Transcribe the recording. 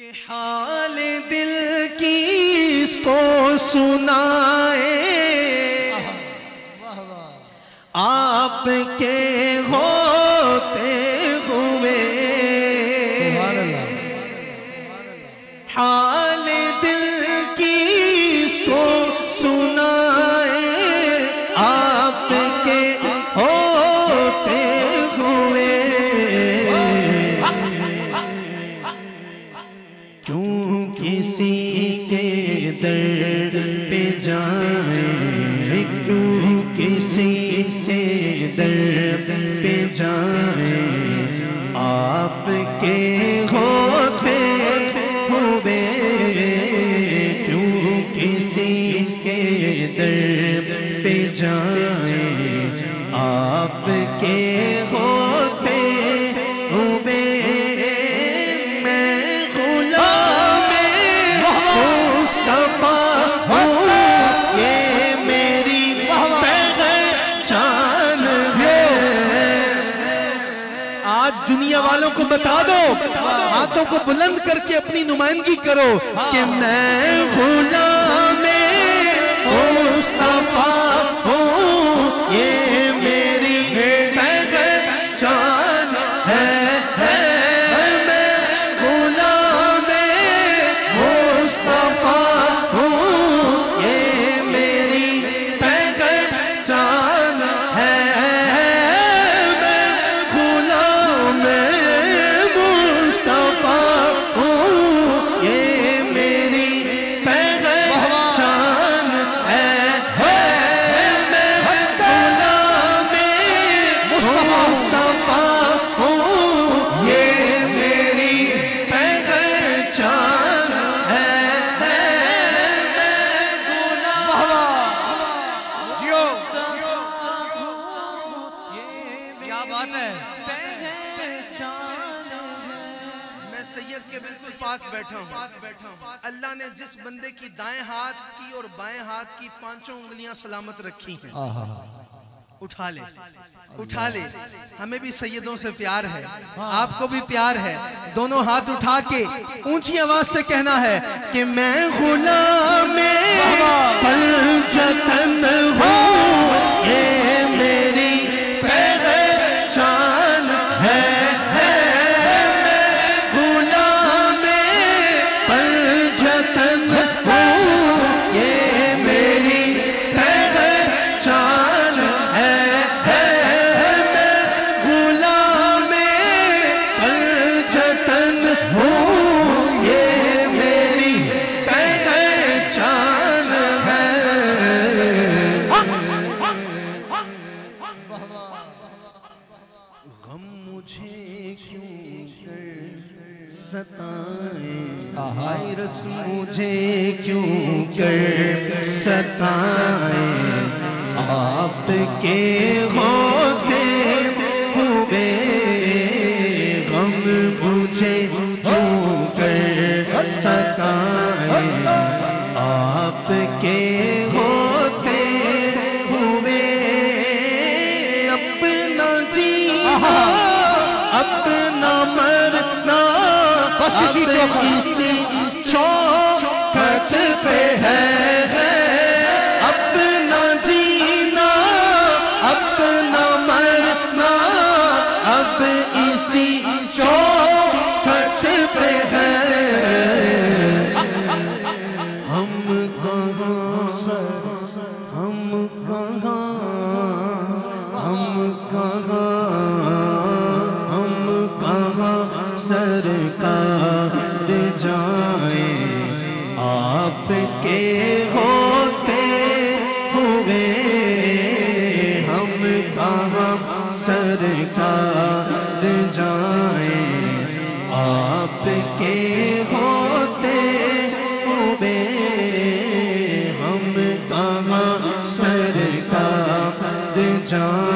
کہ حال دل کی اس کو سنائے۔ آپ کے اسی کسی سے درد پہ جائیں آپ کے ہوتے ہوئے کیوں کسی سے درد پہ جائیں آپ کے ہوتے والوں کو بتا دو، ہاتھوں کو بلند کر کے اپنی نمائندگی کرو کہ میں غلام مصطفیٰ بات ہے۔ میں سید کے بالکل پاس بیٹھا ہوں۔ پاس بیٹھا ہوں اللہ نے جس بندے کی دائیں ہاتھ کی اور بائیں ہاتھ کی پانچوں انگلیاں سلامت رکھی ہیں اٹھا لے۔ اٹھا لے۔ ہمیں بھی سیدوں سے پیار ہے۔ آپ کو بھی پیار ہے۔ دونوں ہاتھ اٹھا کے اونچی آواز سے کہنا ہے کہ میں غلام پنجتن غم مجھے کیوں کر ستائیں؟ ہائے رس مجھے کیوں کر ستائیں؟ آپ کے ہوتے ہوئے غم مجھے کیوں کر ستائیں؟ اسی اب اسی چوکھٹ پہ ہے۔ اپنا جینا اپنا مرنا اب اسی سرکار جائیں آپ کے ہوتے ہوئے ہم کہاں سرکار جائیں آپ کے ہوتے ہوئے ہم کہاں سرکار جائیں